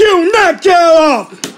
You knock your off!